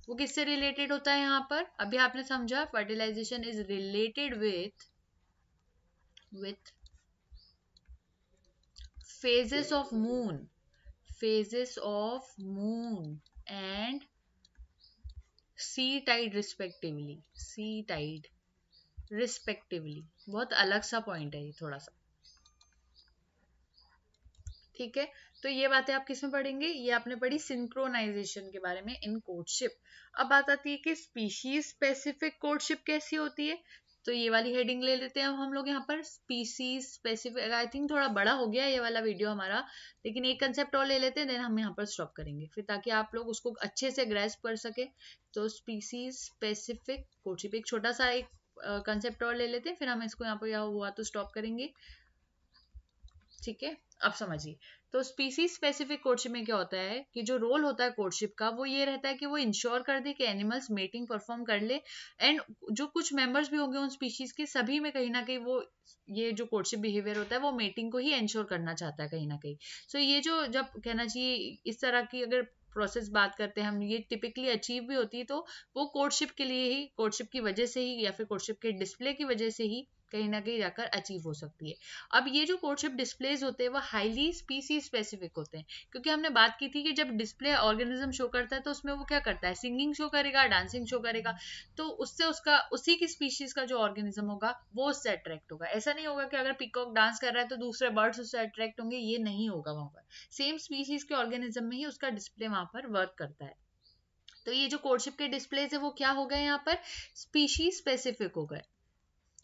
Speaker 1: वो किससे रिलेटेड होता है यहाँ पर? अभी आपने समझा, fertilisation is related with with phases of moon, phases of moon and sea tide respectively sea tide respectively. बहुत अलग सा पॉइंट है ये थोड़ा सा। ठीक है? तो ये बातें आप किसमें पढ़ेंगे? ये आपने पढ़ी सिंक्रोनाइजेशन के बारे में इन कोडशिप अब बात आती है कि स्पीशीज स्पेसिफिक कोडशिप कैसी होती है? तो ये वाली हेडिंग ले लेते हैं। अब हम लोग यहाँ पर स्पीसीज स्पेसिफिक आई थिंक थोड़ा बड़ा हो गया ये वाला वीडियो हमारा, लेकिन एक कंसेप्ट और ले लेते हैं देन हम यहाँ पर स्टॉप करेंगे। फिर ताकि आप लोग उसको अच्छे से ग्रेस कर सके तो स्पीसीज स्पेसिफिक कोचिप एक छोटा सा एक कंसेप्ट और ले लेते हैं। फिर हम इसको यहाँ पर हुआ तो स्टॉप करेंगे। ठीक है? अब समझिए तो स्पीसीज स्पेसिफिक कोर्टशिप में क्या होता है कि जो रोल होता है कोर्टशिप का, वो ये रहता है कि वो इंश्योर कर दे कि एनिमल्स मेटिंग परफॉर्म कर ले। एंड जो कुछ मेंबर्स भी होंगे उन स्पीशीज के, सभी में कहीं ना कहीं वो, ये जो कोर्टशिप बिहेवियर होता है, वो मेटिंग को ही इंश्योर करना चाहता है कहीं ना कहीं। सो so ये जो, जब कहना चाहिए, इस तरह की अगर प्रोसेस बात करते हैं हम, ये टिपिकली अचीव भी होती है तो वो कोर्टशिप के लिए ही कोर्टशिप की वजह से ही या फिर कोर्टशिप के डिस्प्ले की वजह से ही कहीं ना कहीं जाकर अचीव हो सकती है। अब ये जो कोडशिप डिस्प्लेज होते हैं, वो हाईली स्पीसी स्पेसिफिक होते हैं। क्योंकि हमने बात की थी कि जब डिस्प्ले ऑर्गेनिज्म शो करता है तो उसमें वो क्या करता है? सिंगिंग शो करेगा डांसिंग शो करेगा तो उससे उसका, उसी की स्पीशीज का जो ऑर्गेनिज्म होगा, वो उससे अट्रैक्ट होगा। ऐसा नहीं होगा कि अगर पिकॉक डांस कर रहा है तो दूसरे बर्ड्स उससे अट्रैक्ट होंगे, ये नहीं होगा वहाँ पर। सेम स्पीशीज के ऑर्गेनिज्म में ही उसका डिस्प्ले वहाँ पर वर्क करता है। तो ये जो कोडशिप के डिस्प्लेज है, वो क्या हो गए यहाँ पर? स्पीशीज स्पेसिफिक हो गए।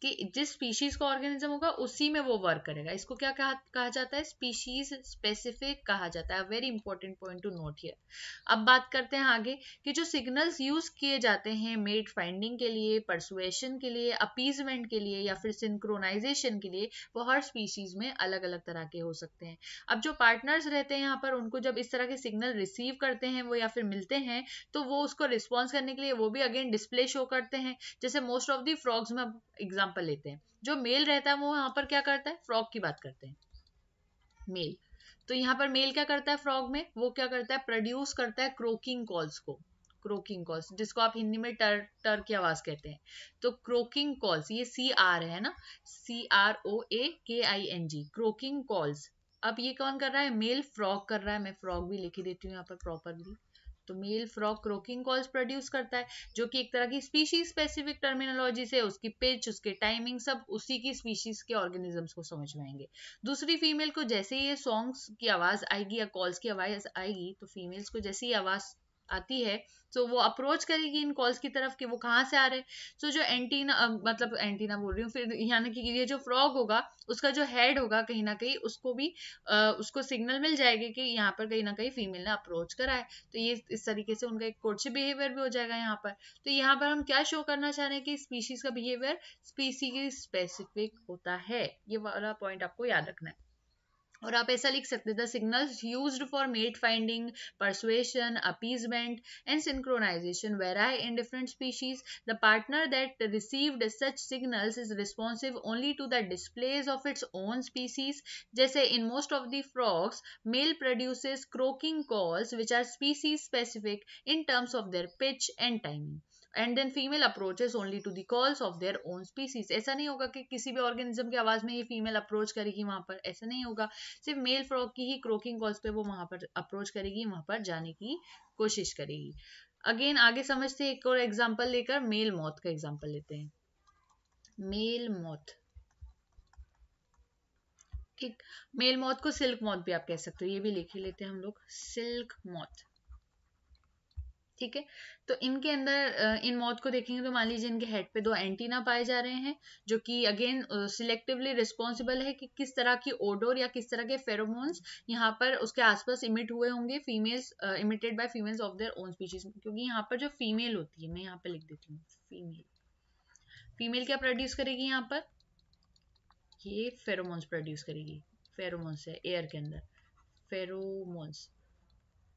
Speaker 1: कि जिस स्पीशीज का ऑर्गेनिज्म होगा उसी में वो वर्क करेगा। इसको क्या कहा, जाता है? स्पीशीज स्पेसिफिक कहा जाता है। Very important point to note here अब बात करते हैं आगे कि जो सिग्नल्स यूज़ किए जाते हैं मेड फाइंडिंग के लिए परसुएशन के लिए अपीजमेंट के लिए या फिर सिंक्रोनाइजेशन के लिए वो हर स्पीशीज में अलग अलग तरह के हो सकते हैं। अब जो पार्टनर्स रहते हैं यहाँ पर उनको जब इस तरह के सिग्नल रिसीव करते हैं वो या फिर मिलते हैं तो वो उसको रिस्पॉन्स करने के लिए वो भी अगेन डिस्प्ले शो करते हैं। जैसे मोस्ट ऑफ़ दी फ्रॉग्स में एग्ज़ाम्पल एग्ज़ाम्पल लेते हैं। जो मेल रहता है, वो यहाँ पर क्या करता है? फ्रॉग की बात करते हैं। मेल तो यहाँ पर मेल क्या करता है फ्रॉग में? वो क्या करता है? प्रोड्यूस करता है क्रोकिंग कॉल्स को। क्रोकिंग कॉल्स जिसको आप हिंदी में टर टर की आवाज़ कहते हैं। तो क्रोकिंग कॉल्स ये सी आर है ना? सी R O A K I N G croaking calls अब ये कौन कर रहा है? मेल फ्रॉग कर रहा है। मैं फ्रॉग भी लिखी देती हूँ यहाँ पर प्रॉपरली तो male frog croaking calls produce करता है, जो कि एक तरह की स्पीशीज स्पेसिफिक टर्मिनोलॉजी से उसकी पिच उसके टाइमिंग सब उसी की स्पीशीज के ऑर्गेनिजम्स को समझ में आएँगे दूसरी फीमेल को जैसे ही ये सॉन्ग्स की आवाज़ आएगी या कॉल्स की आवाज़ आएगी तो फीमेल्स को जैसे ही आवाज़ आती है तो वो अप्रोच करेगी इन कॉल्स की तरफ़ कि वो कहाँ से आ रहे हैं। so, जो एंटीना मतलब एंटीना बोल रही हूँ फिर यानी कि ये जो फ्रॉग होगा उसका जो हेड होगा कहीं ना कहीं उसको भी उसको सिग्नल मिल जाएगी कि यहाँ पर कहीं ना कहीं फीमेल ने अप्रोच करा है। तो ये इस तरीके से उनका एक कोर्टशिप बिहेवियर भी हो जाएगा यहाँ पर। तो यहाँ पर हम क्या शो करना चाह रहे हैं कि स्पीशीज का बिहेवियर स्पीसी स्पेसिफिक होता है। ये वाला पॉइंट आपको याद रखना है। और आप ऐसा लिख सकते हैं the signals used for mate finding persuasion appeasement and synchronization where in different species the partner that received such signals is responsive only to the displays of its own species जैसे in most of the frogs male produces croaking calls which are species specific in terms of their pitch and timing and then female approaches only to the calls of their own species ऐसा नहीं होगा कि किसी भी organism की आवाज़ में ये फीमेल अप्रोच करेगी वहाँ पर। ऐसा नहीं होगा। सिर्फ़ मेल फ्रॉक की ही क्रोकिंग कॉल्स पे वो वहाँ पर अप्रोच करेगी, वहाँ पर जाने की कोशिश करेगी। अगेन आगे समझते एक और एग्ज़ाम्पल लेकर मेल मौत का एग्ज़ाम्पल लेते हैं। मेल मौत ठीक। मेल मौत को सिल्क मौत भी आप कह सकते हो, ये भी लिख लेते हैं हम लोग। सिल्क मौत ठीक है? तो इनके अंदर इन मौत को देखेंगे तो मान लीजिए इनके हेड पे दो एंटीना पाए जा रहे हैं, जो कि अगेन सिलेक्टिवली रिस्पॉन्सिबल है कि किस तरह की ओडोर या किस तरह के फेरोमोन्स यहाँ पर उसके आसपास इमिट हुए होंगे females emitted by females of their own species क्योंकि यहाँ पर जो फीमेल होती है, मैं यहाँ पर लिख देती हूँ फीमेल फीमेल क्या प्रोड्यूस करेगी यहाँ पर? ये फेरोमोन्स प्रोड्यूस करेगी फेरोमोन्स है एयर के अंदर फेरोमोन्स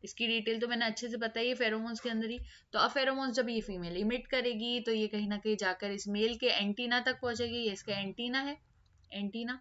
Speaker 1: इसकी डिटेल तो मैंने अच्छे से बताई है फेरोमोन्स के अंदर ही। तो अब फेरोमोन्स जब ये फीमेल इमिट करेगी तो ये कहीं ना कहीं जाकर इस मेल के एंटीना तक पहुंचेगी। ये इसका एंटीना है। एंटीना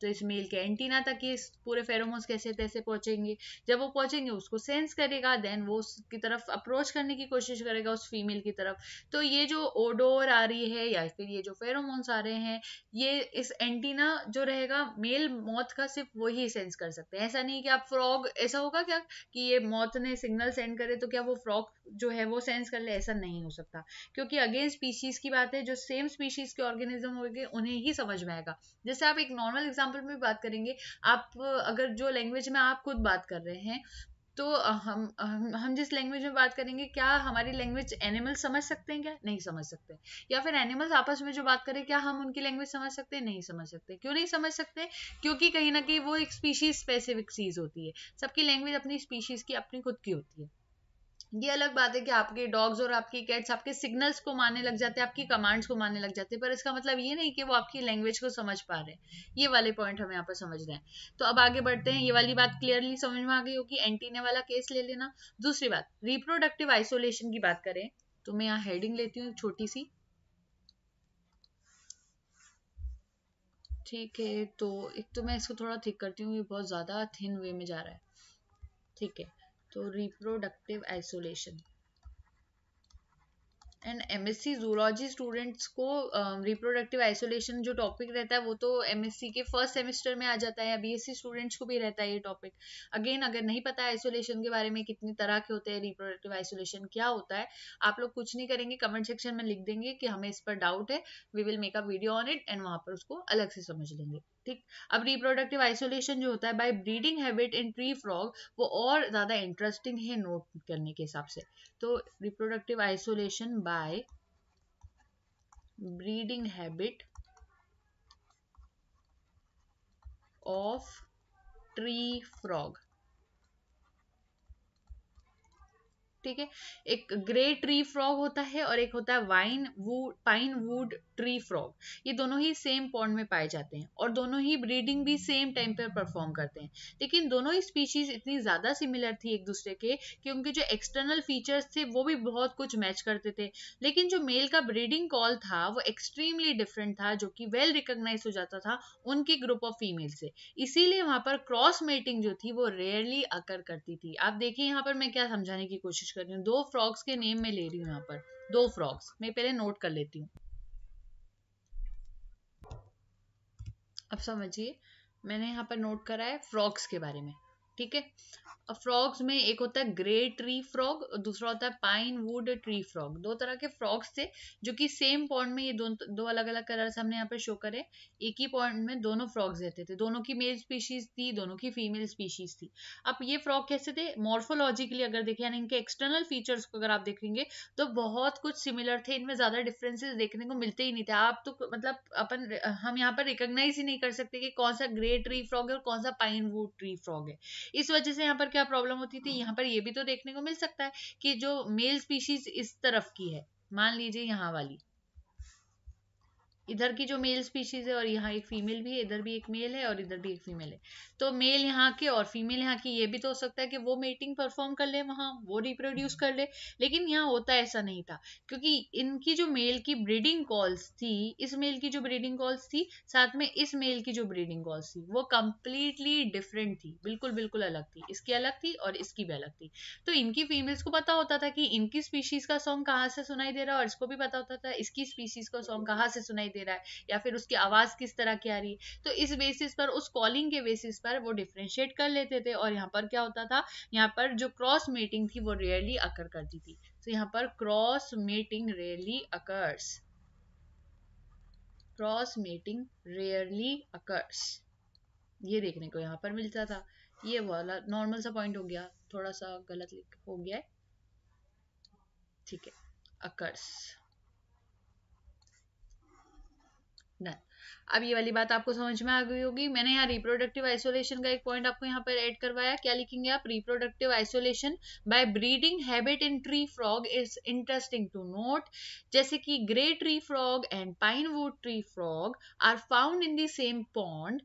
Speaker 1: तो इस मेल के एंटीना तक ये पूरे फेरोमोन्स कैसे तैसे पहुँचेंगे। जब वो पहुँचेंगे, उसको सेंस करेगा देन वो उसकी तरफ़ अप्रोच करने की कोशिश करेगा उस फीमेल की तरफ़। तो ये जो ओडोर आ रही है या फिर ये जो फेरोमोन्स आ रहे हैं, ये इस एंटीना जो रहेगा मेल मौत का सिर्फ़ वही सेंस कर सकते हैं। ऐसा नहीं कि आप फ्रॉग ऐसा होगा क्या कि ये मौत ने सिग्नल सेंड करे तो क्या वो फ्रॉग जो है वो सेंस कर ले? ऐसा नहीं हो सकता। क्योंकि अगेन स्पीशीज की बात है, जो सेम स्पीशीज के ऑर्गेनिज्म होंगे, उन्हें ही समझ में आएगा। जैसे आप एक नॉर्मल एग्ज़ाम्पल में बात करेंगे आप अगर जो लैंग्वेज में आप खुद बात कर रहे हैं तो हम हम, हम जिस लैंग्वेज में बात करेंगे क्या हमारी लैंग्वेज एनिमल समझ सकते हैं क्या? नहीं समझ सकते। या फिर एनिमल्स आपस में जो बात करें क्या हम उनकी लैंग्वेज समझ सकते हैं? नहीं समझ सकते। क्यों नहीं समझ सकते? क्योंकि कहीं ना कहीं वो एक स्पीशीज स्पेसिफिक चीज़ होती है। सबकी लैंग्वेज अपनी स्पीशीज की अपनी खुद की होती है। ये अलग बात है कि आपके डॉग्स और आपकी कैट्स आपके सिग्नल्स को मानने लग जाते हैं, आपकी कमांड्स को मानने लग जाते हैं, पर इसका मतलब ये नहीं कि वो आपकी लैंग्वेज को समझ पा रहे हैं। ये वाले पॉइंट हम यहाँ पर समझ रहे हैं। तो अब आगे बढ़ते हैं। ये वाली बात क्लियरली समझ में आ गई होगी। एंटीने वाला केस ले लेना। दूसरी बात रिप्रोडक्टिव आइसोलेशन की बात करें तो मैं यहाँ हेडिंग लेती हूँ छोटी सी। ठीक है तो एक तो मैं इसको थोड़ा थिक करती हूँ। ये बहुत ज़्यादा थिन वे में जा रहा है। ठीक है। तो reproductive isolation and MSc zoology students को रिप्रोडक्टिव um, आइसोलेशन जो टॉपिक रहता है वो तो एमएससी के फ़र्स्ट सेमेस्टर में आ जाता है या बीएससी स्टूडेंट्स को भी रहता है ये टॉपिक अगेन अगर नहीं पता है आइसोलेशन के बारे में कितनी तरह के होते हैं रिप्रोडक्टिव आइसोलेशन क्या होता है आप लोग कुछ नहीं करेंगे कमेंट सेक्शन में लिख देंगे कि हमें इस पर डाउट है we will make a video on it and वहाँ पर उसको अलग से समझ लेंगे. ठीक? अब रिप्रोडक्टिव आइसोलेशन जो होता है by breeding habit in tree frog वो और ज़्यादा इंटरेस्टिंग है नोट करने के हिसाब से। तो reproductive isolation by breeding habit of tree frog ठीक है? एक ग्रे ट्री फ्रॉग होता है और एक होता है vine wood pine wood tree frog ये दोनों ही सेम पॉन्ड में पाए जाते हैं और दोनों ही ब्रीडिंग भी सेम टाइम पर परफॉर्म करते हैं। लेकिन दोनों ही स्पीशीज इतनी ज़्यादा सिमिलर थी एक दूसरे के कि उनके जो एक्सटर्नल फीचर्स थे वो भी बहुत कुछ मैच करते थे। लेकिन जो मेल का ब्रीडिंग कॉल था वो एक्सट्रीमली डिफरेंट था जो कि वेल रिकोगनाइज हो जाता था उनके ग्रुप ऑफ़ फीमेल से। इसीलिए वहाँ पर क्रॉस मेटिंग जो थी वो रेयरली अकर करती थी। आप देखिए यहाँ पर मैं क्या समझाने की कोशिश कोशिश कर रही हूँ। दो फ्रॉक्स के नेम में ले रही हूँ यहाँ पर। दो फ्रॉक्स मैं पहले नोट कर लेती हूँ। अब समझिए, मैंने यहाँ पर नोट करा है फ्रॉक्स के बारे में। ठीक है? फ्रॉग्स में एक होता है ग्रे ट्री फ्रॉग दूसरा होता है पाइन वुड ट्री फ्रॉग दो तरह के फ्रॉग्स थे, जो कि सेम पॉइंट में ये दो दो अलग अलग कलर्स हमने यहाँ पे शो करे। एक ही पॉइंट में दोनों फ्रॉग्स रहते थे। दोनों की मेल स्पीशीज थी, दोनों की फीमेल स्पीशीज थी। अब ये फ्रॉग कैसे थे? मॉर्फोलॉजिकली अगर देखें, यानी इनके एक्सटर्नल फीचर्स को अगर आप देखेंगे तो बहुत कुछ सिमिलर थे। इनमें ज़्यादा डिफरेंसेस देखने को मिलते ही नहीं थे। आप तो मतलब अपन, हम यहाँ पर रिकोगनाइज ही नहीं कर सकते कि कौन सा ग्रे ट्री फ्रॉग है और कौन सा पाइन वुड ट्री फ्रॉग है। इस वजह से यहाँ पर क्या प्रॉब्लम होती थी? यहाँ पर ये भी तो देखने को मिल सकता है कि जो मेल स्पीशीज इस तरफ़ की है, मान लीजिए यहाँ वाली। इधर की जो मेल स्पीशीज है और यहाँ एक फीमेल भी है, इधर भी एक मेल है और इधर भी एक फीमेल है। तो मेल यहाँ के और फीमेल यहाँ की, ये भी तो हो सकता है कि वो मेटिंग परफॉर्म कर ले वहाँ, वो रिप्रोड्यूस कर ले, लेकिन यहाँ होता ऐसा नहीं था। क्योंकि इनकी जो मेल की ब्रीडिंग कॉल्स थी, इस मेल की जो ब्रीडिंग कॉल्स थी, साथ में इस मेल की जो ब्रीडिंग कॉल्स थी, वो कंप्लीटली डिफरेंट थी, बिल्कुल बिल्कुल अलग थी। इसकी अलग थी और इसकी भी अलग थी। तो इनकी फीमेल्स को पता होता था कि इनकी स्पीशीज का सॉन्ग कहाँ से सुनाई दे रहा है और इसको भी पता होता था, इसकी स्पीशीज का सॉन्ग कहाँ से सुनाई दे रहा है, या फिर उसकी आवाज़ किस तरह की आ रही है। तो इस बेसिस पर, उस कॉलिंग के बेसिस पर वो डिफ्रेंशिएट कर लेते थे और यहाँ पर क्या होता था, यहाँ पर जो क्रॉस मीटिंग थी वो रेयरली अकर करती थी। तो यहाँ पर cross meeting rarely occurs cross meeting rarely occurs ये देखने को यहाँ पर मिलता था। ये वाला नॉर्मल सा पॉइंट हो गया, थोड़ा सा गलत हो गया है। ठीक है अकर्स डन अब ये वाली बात आपको समझ में आ गई होगी। मैंने यहाँ रिप्रोडक्टिव आइसोलेशन का एक पॉइंट आपको यहाँ पर ऐड करवाया। क्या लिखेंगे आप? Reproductive isolation by breeding habit in tree frog is interesting to note जैसे कि grey tree frog and pine wood tree frog are found in the same pond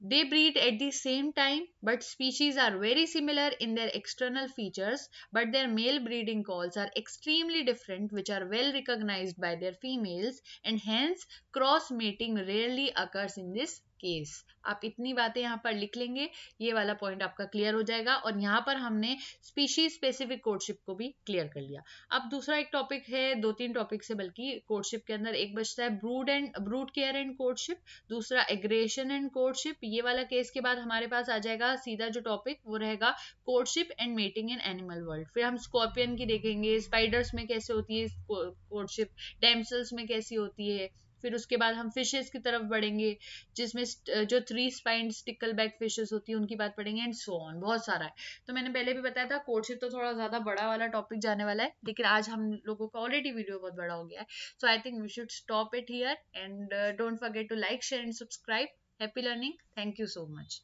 Speaker 1: They breed at the same time, but species are very similar in their external features, but their male breeding calls are extremely different, which are well recognized by their females, and hence cross mating rarely occurs in this case. आप इतनी बातें यहाँ पर लिख लेंगे, ये वाला point आपका क्लियर हो जाएगा और यहाँ पर हमने स्पीशीज स्पेसिफिक कोर्टशिप को भी क्लियर कर लिया अब दूसरा एक टॉपिक है दो तीन टॉपिक से बल्कि कोर्टशिप के अंदर एक बचता है brood and brood care and courtship दूसरा एग्रेशन एंड कोर्टशिप ये वाला केस के बाद हमारे पास आ जाएगा सीधा जो टॉपिक वो रहेगा courtship and mating in animal world फिर हम स्कॉर्पियन की देखेंगे स्पाइडर्स में कैसे होती है कोर्टशिप डेमसल्स में कैसी होती है फिर उसके बाद हम फिशेस की तरफ़ बढ़ेंगे, जिसमें जो three spine stickleback fishes होती है, उनकी बात पढ़ेंगे एंड सो ऑन बहुत सारा है। तो मैंने पहले भी बताया था कोर्टशिप तो थोड़ा ज़्यादा बड़ा वाला टॉपिक जाने वाला है, लेकिन आज हम लोगों का ऑलरेडी वीडियो बहुत बड़ा हो गया है। So I think we should stop it here and don't forget to like share and subscribe happy learning thank you so much